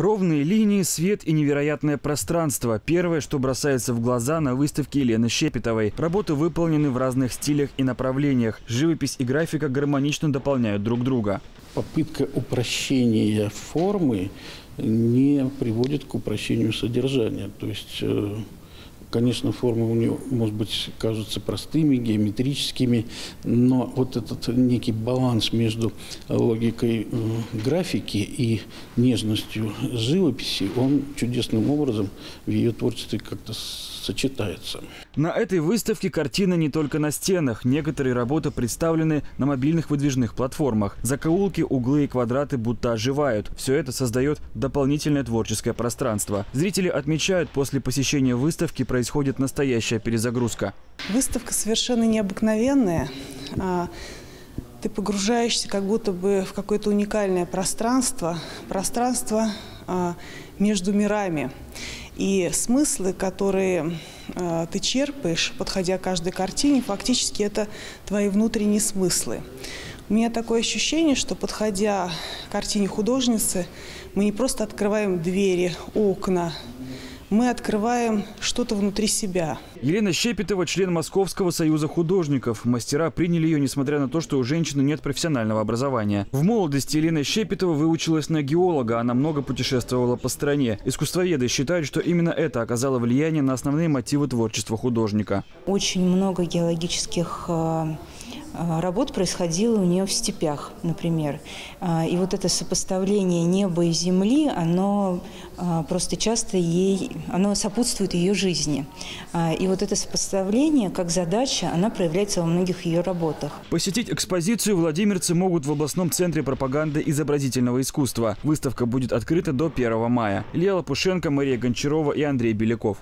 Ровные линии, свет и невероятное пространство. Первое, что бросается в глаза на выставке Елены Щепетовой. Работы выполнены в разных стилях и направлениях. Живопись и графика гармонично дополняют друг друга. Попытка упрощения формы не приводит к упрощению содержания. То есть э, Конечно, формы у нее, может быть, кажутся простыми, геометрическими, но вот этот некий баланс между логикой э, графики и нежностью живописи, он чудесным образом в ее творчестве как-то сочетается. На этой выставке картины не только на стенах. Некоторые работы представлены на мобильных выдвижных платформах. Закоулки, углы и квадраты будто оживают. Все это создает дополнительное творческое пространство. Зрители отмечают, после посещения выставки происходит настоящая перезагрузка. Выставка совершенно необыкновенная. А, ты погружаешься как будто бы в какое-то уникальное пространство, пространство а, между мирами. И смыслы, которые э, ты черпаешь, подходя к каждой картине, фактически это твои внутренние смыслы. У меня такое ощущение, что подходя к картине художницы, мы не просто открываем двери, окна, мы открываем что-то внутри себя. Елена Щепетова – член Московского союза художников. Мастера приняли ее, несмотря на то, что у женщины нет профессионального образования. В молодости Елена Щепетова выучилась на геолога, она много путешествовала по стране. Искусствоведы считают, что именно это оказало влияние на основные мотивы творчества художника. Очень много геологических э, а, работ происходило у нее в степях, например. А, и вот это сопоставление неба и земли, оно просто часто ей, оно сопутствует ее жизни. И вот это сопоставление, как задача, она проявляется во многих ее работах. Посетить экспозицию владимирцы могут в областном центре пропаганды изобразительного искусства. Выставка будет открыта до 1 мая. Илья Лопушенко, Мария Гончарова и Андрей Беляков.